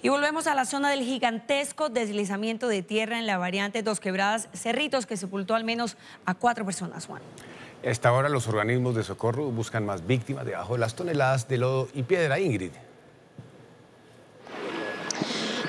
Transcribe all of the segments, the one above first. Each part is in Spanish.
Y volvemos a la zona del gigantesco deslizamiento de tierra en la variante Dos Quebradas Cerritos que sepultó al menos a cuatro personas, Juan. A esta hora los organismos de socorro buscan más víctimas debajo de las toneladas de lodo y piedra, Ingrid.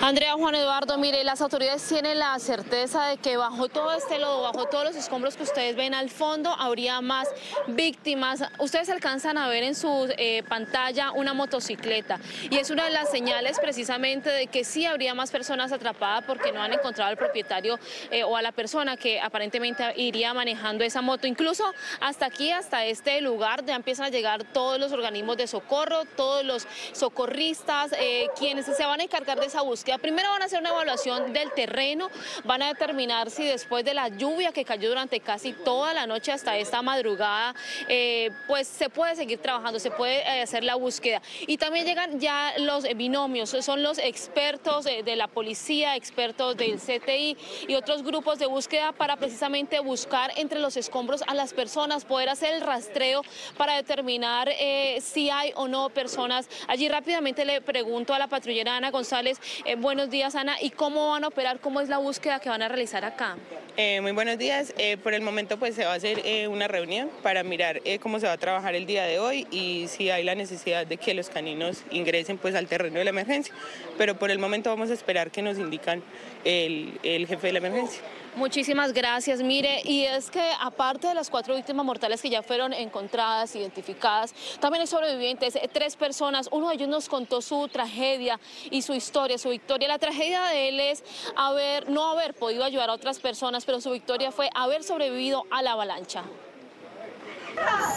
Andrea Juan Eduardo, mire, las autoridades tienen la certeza de que bajo todo este lodo, bajo todos los escombros que ustedes ven al fondo, habría más víctimas. Ustedes alcanzan a ver en su eh, pantalla una motocicleta y es una de las señales precisamente de que sí habría más personas atrapadas porque no han encontrado al propietario eh, o a la persona que aparentemente iría manejando esa moto. Incluso hasta aquí, hasta este lugar, ya empiezan a llegar todos los organismos de socorro, todos los socorristas, eh, quienes se van a encargar de esa búsqueda Primero van a hacer una evaluación del terreno, van a determinar si después de la lluvia que cayó durante casi toda la noche hasta esta madrugada, eh, pues se puede seguir trabajando, se puede eh, hacer la búsqueda. Y también llegan ya los binomios, son los expertos de la policía, expertos del CTI y otros grupos de búsqueda para precisamente buscar entre los escombros a las personas, poder hacer el rastreo para determinar eh, si hay o no personas. Allí rápidamente le pregunto a la patrullera Ana González, buenos días, Ana. ¿Y cómo van a operar? ¿Cómo es la búsqueda que van a realizar acá? Eh, muy buenos días. Eh, por el momento pues se va a hacer eh, una reunión para mirar cómo se va a trabajar el día de hoy y si hay la necesidad de que los caninos ingresen pues al terreno de la emergencia. Pero por el momento vamos a esperar que nos indican el, el jefe de la emergencia. Muchísimas gracias. Mire, y es que aparte de las cuatro víctimas mortales que ya fueron encontradas, identificadas, también hay sobrevivientes, tres personas. Uno de ellos nos contó su tragedia y su historia, su victoria. La tragedia de él es haber, no haber podido ayudar a otras personas, pero su victoria fue haber sobrevivido a la avalancha.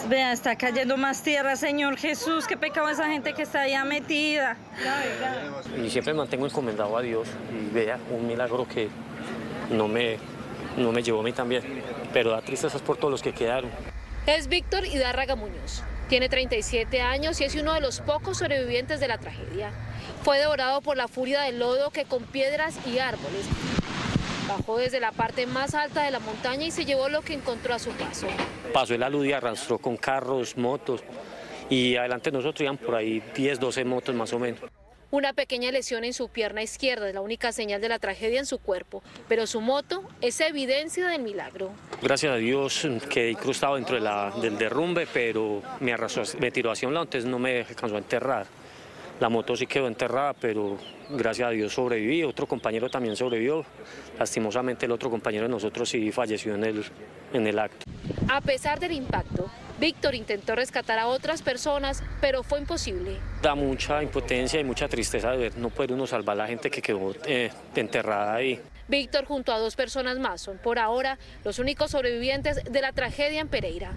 Vea, está cayendo más tierra, Señor Jesús, qué pecado esa gente que está allá metida. Y siempre mantengo encomendado a Dios y vea un milagro que no me, no me llevó a mí también, pero da tristezas por todos los que quedaron. Es Víctor Hidárraga Muñoz. Tiene 37 años y es uno de los pocos sobrevivientes de la tragedia. Fue devorado por la furia del lodo que con piedras y árboles bajó desde la parte más alta de la montaña y se llevó lo que encontró a su paso. Pasó el alud y arrastró con carros, motos y adelante nosotros iban por ahí 10, 12 motos más o menos. Una pequeña lesión en su pierna izquierda es la única señal de la tragedia en su cuerpo, pero su moto es evidencia del milagro. Gracias a Dios que incrustado dentro del derrumbe, pero me, arrasó, me tiró hacia un lado, entonces no me alcanzó a enterrar. La moto sí quedó enterrada, pero gracias a Dios sobreviví. Otro compañero también sobrevivió. Lastimosamente el otro compañero de nosotros sí falleció en el, en el acto. A pesar del impacto, Víctor intentó rescatar a otras personas, pero fue imposible. Da mucha impotencia y mucha tristeza de ver no poder uno salvar a la gente que quedó eh, enterrada ahí. Víctor junto a dos personas más son por ahora los únicos sobrevivientes de la tragedia en Pereira.